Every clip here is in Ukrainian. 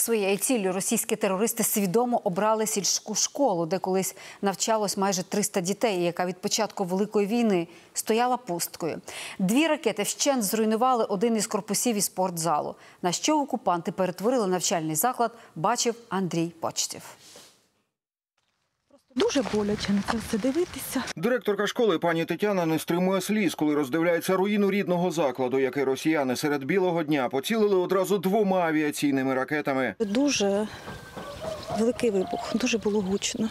Своєю ціллю російські терористи свідомо обрали сільську школу, де колись навчалось майже 300 дітей, яка від початку великої війни стояла пусткою. Дві ракети вщент зруйнували один із корпусів і спортзалу. На що окупанти перетворили навчальний заклад, бачив Андрій Почтів. Дуже боляче на це все дивитися. Директорка школи пані Тетяна не стримує сліз, коли роздивляється руїну рідного закладу, який росіяни серед білого дня поцілили одразу двома авіаційними ракетами. Дуже великий вибух, дуже було гучно.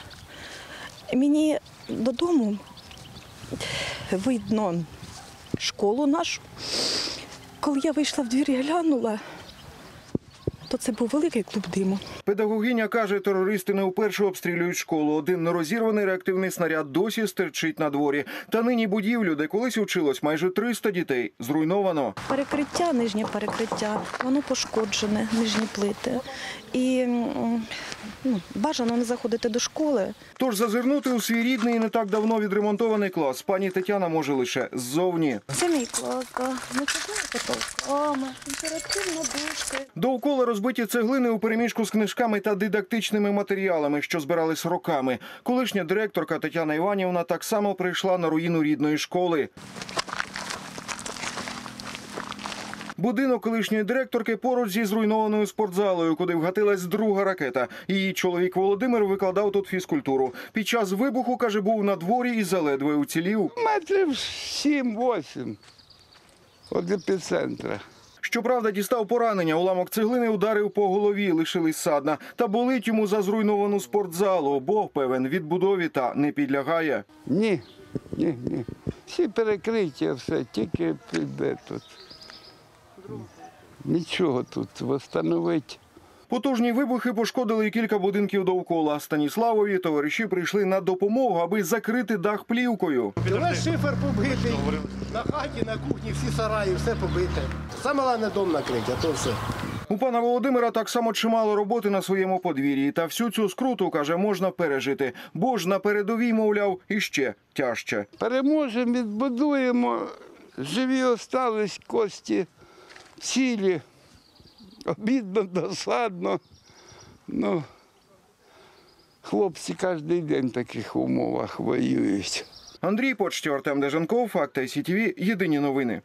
Мені додому видно школу нашу. Коли я вийшла в двір і глянула, то це був великий клуб диму. Педагогиня каже, терористи не вперше обстрілюють школу. Один нерозірваний реактивний снаряд досі стерчить на дворі. Та нині будівлю, де колись училось майже 300 дітей, зруйновано. Перекриття, нижнє перекриття, воно пошкоджене, нижні плити. І ну, бажано не заходити до школи. Тож зазирнути у свій рідний і не так давно відремонтований клас пані Тетяна може лише ззовні. Це мій клас, да. Ну, це потолками, інтерактивно дошки. Довкола розбиті цеглини у переміжку з книжками та дидактичними матеріалами, що збирались роками. Колишня директорка Тетяна Іванівна так само прийшла на руїну рідної школи. Будинок колишньої директорки поруч зі зруйнованою спортзалою, куди вгатилась друга ракета. Її чоловік Володимир викладав тут фізкультуру. Під час вибуху, каже, був на дворі і заледве уцілів. Метрів 7-8 від епіцентра. Щоправда, дістав поранення. Уламок цеглини ударив по голові, лишились садна. Та болить йому за зруйновану спортзалу. Бог певен, відбудові та не підлягає. Ні, ні, ні. Всі перекриття, все, тільки піде тут. Нічого тут встановити. Потужні вибухи пошкодили і кілька будинків довкола. Станіславові товариші прийшли на допомогу, аби закрити дах плівкою. Весь шифер побитий. На хаті, на кухні, всі сараї, все побите. Саме головне дом накрити, а то все. У пана Володимира так само чимало роботи на своєму подвір'ї. Та всю цю скруту, каже, можна пережити. Бо ж на передовій, мовляв, іще тяжче. Переможемо, відбудуємо. Живі остались кості цілі. Обідно, досадно. Ну, хлопці кожен день в таких умовах воюють. Андрій Почтів, Артем Деженков, Факти ICTV, Єдині новини.